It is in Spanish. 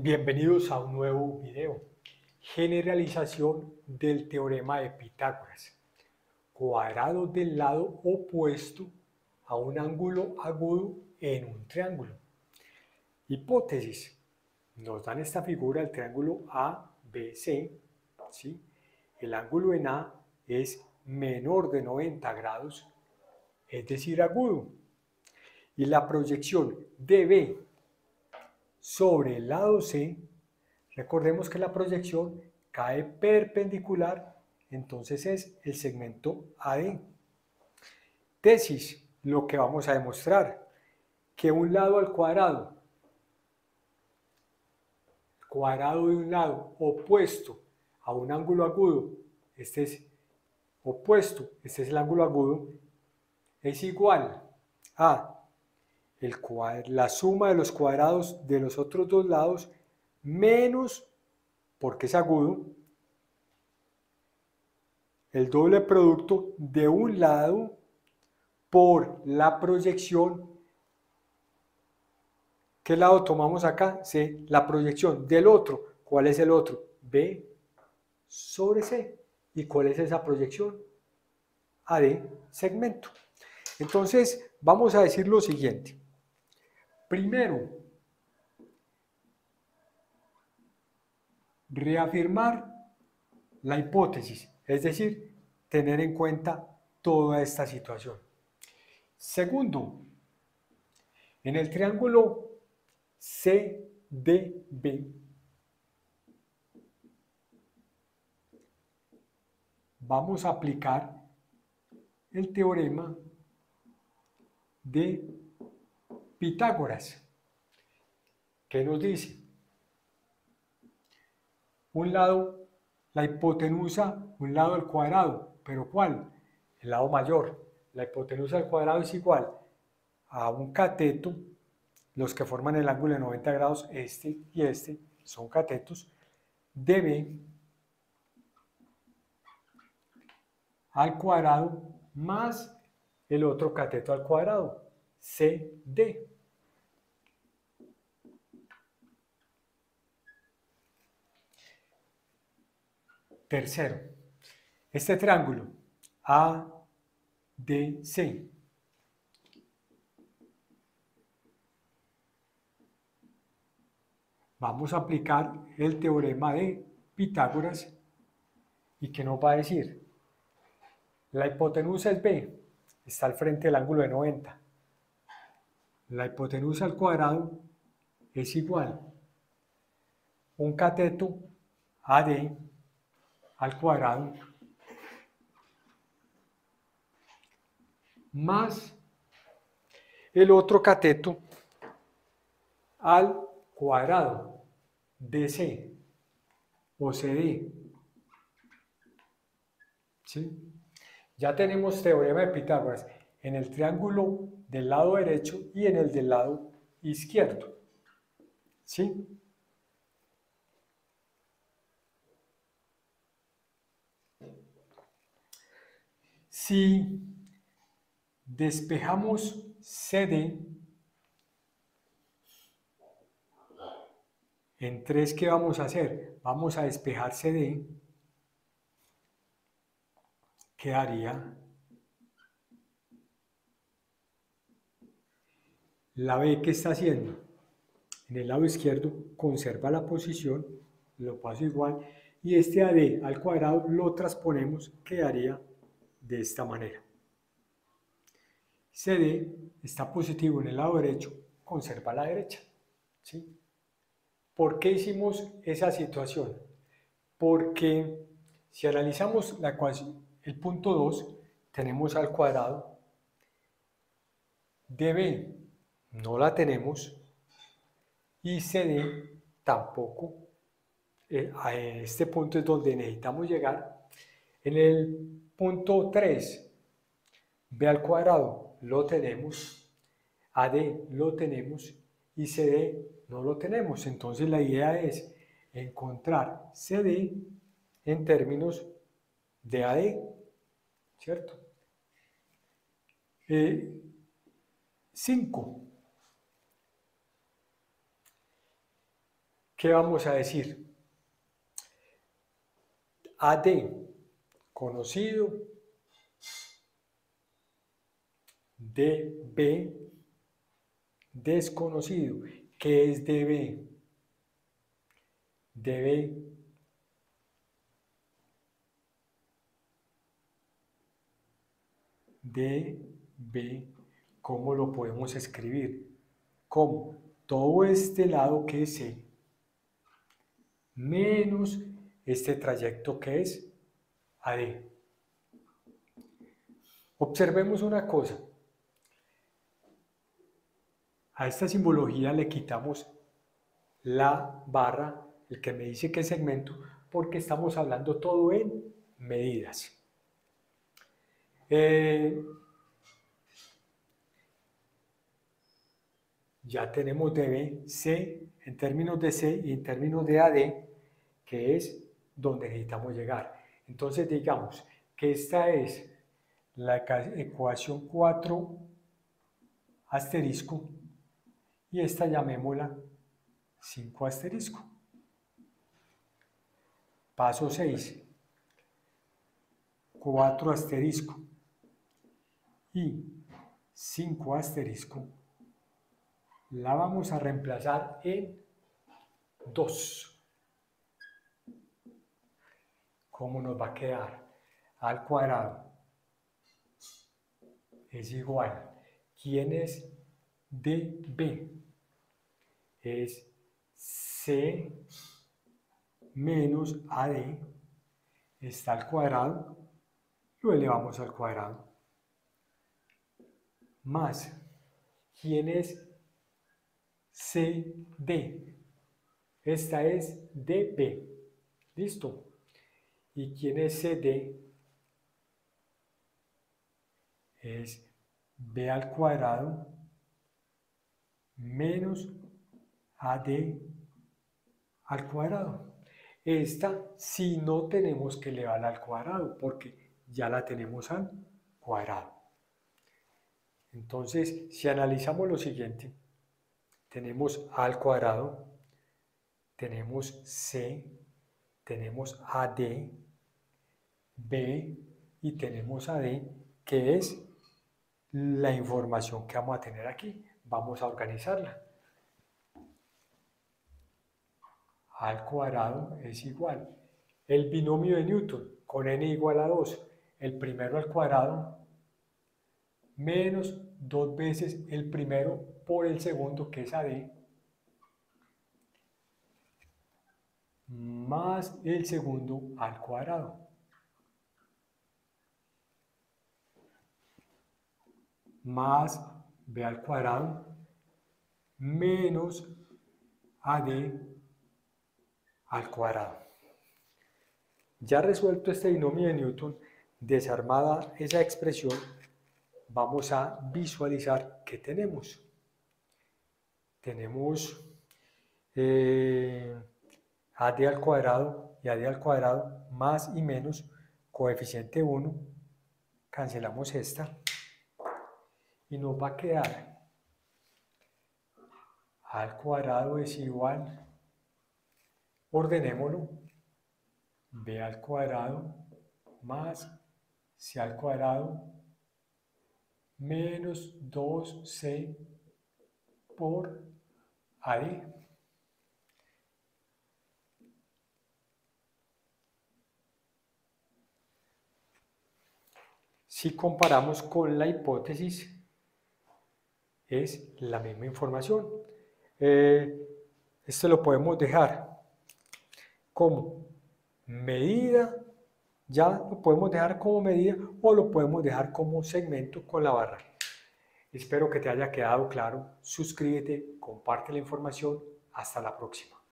Bienvenidos a un nuevo video. Generalización del teorema de Pitágoras. Cuadrados del lado opuesto a un ángulo agudo en un triángulo. Hipótesis. Nos dan esta figura del triángulo ABC. ¿sí? El ángulo en A es menor de 90 grados, es decir, agudo. Y la proyección DB sobre el lado C, recordemos que la proyección cae perpendicular, entonces es el segmento AD. Tesis, lo que vamos a demostrar, que un lado al cuadrado, cuadrado de un lado opuesto a un ángulo agudo, este es opuesto, este es el ángulo agudo, es igual a la suma de los cuadrados de los otros dos lados menos, porque es agudo, el doble producto de un lado por la proyección. ¿Qué lado tomamos acá? C, la proyección del otro. ¿Cuál es el otro? B sobre C. ¿Y cuál es esa proyección? AD, segmento. Entonces, vamos a decir lo siguiente. Primero, reafirmar la hipótesis, es decir, tener en cuenta toda esta situación. Segundo, en el triángulo CDB vamos a aplicar el teorema de Pitágoras, ¿qué nos dice? Un lado, la hipotenusa, un lado al cuadrado, pero ¿cuál? El lado mayor. La hipotenusa al cuadrado es igual a un cateto, los que forman el ángulo de 90 grados, este y este, son catetos, de B al cuadrado más el otro cateto al cuadrado. CD. Tercero, este triángulo ADC vamos a aplicar el teorema de Pitágoras y ¿qué nos va a decir? La hipotenusa es B, está al frente del ángulo de 90 la hipotenusa al cuadrado es igual un cateto AD al cuadrado más el otro cateto al cuadrado DC o CD. ¿Sí? Ya tenemos teorema de Pitágoras en el triángulo del lado derecho y en el del lado izquierdo. ¿Sí? Si despejamos CD en 3, ¿qué vamos a hacer? Vamos a despejar CD, quedaría La B que está haciendo en el lado izquierdo conserva la posición, lo paso igual, y este AD al cuadrado lo transponemos, quedaría de esta manera. CD está positivo en el lado derecho, conserva la derecha. ¿sí? ¿Por qué hicimos esa situación? Porque si analizamos la el punto 2, tenemos al cuadrado de no la tenemos y CD tampoco. Eh, este punto es donde necesitamos llegar. En el punto 3, B al cuadrado lo tenemos, AD lo tenemos y CD no lo tenemos. Entonces la idea es encontrar CD en términos de AD, ¿cierto? 5. Eh, ¿qué vamos a decir? AD, conocido, DB, desconocido. ¿Qué es DB? DB DB, ¿cómo lo podemos escribir? Como todo este lado que es menos este trayecto que es AD. Observemos una cosa. A esta simbología le quitamos la barra, el que me dice es segmento, porque estamos hablando todo en medidas. Eh, ya tenemos DB, C en términos de C y en términos de AD, que es donde necesitamos llegar. Entonces digamos que esta es la ecuación 4 asterisco y esta llamémosla 5 asterisco. Paso 6. 4 asterisco y 5 asterisco la vamos a reemplazar en 2. ¿Cómo nos va a quedar? Al cuadrado es igual. ¿Quién es DB? Es C menos AD está al cuadrado, lo elevamos al cuadrado. Más, ¿quién es CD? Esta es DB. ¿Listo? ¿Y quién es CD? Es B al cuadrado menos AD al cuadrado. Esta si no tenemos que elevarla al cuadrado porque ya la tenemos al cuadrado. Entonces, si analizamos lo siguiente, tenemos A al cuadrado, tenemos C, tenemos AD, B y tenemos AD, que es la información que vamos a tener aquí. Vamos a organizarla. A al cuadrado es igual. El binomio de Newton con n igual a 2, el primero al cuadrado menos dos veces el primero por el segundo que es AD más el segundo al cuadrado. Más b al cuadrado menos AD al cuadrado. Ya resuelto este binomio de Newton, desarmada esa expresión, vamos a visualizar qué tenemos. Tenemos eh, AD al cuadrado y AD al cuadrado más y menos coeficiente 1. Cancelamos esta y nos va a quedar al cuadrado es igual, ordenémoslo, b al cuadrado más c al cuadrado menos 2c por AD. Si comparamos con la hipótesis, es la misma información. Eh, esto lo podemos dejar como medida, ya lo podemos dejar como medida o lo podemos dejar como segmento con la barra. Espero que te haya quedado claro. Suscríbete, comparte la información. Hasta la próxima.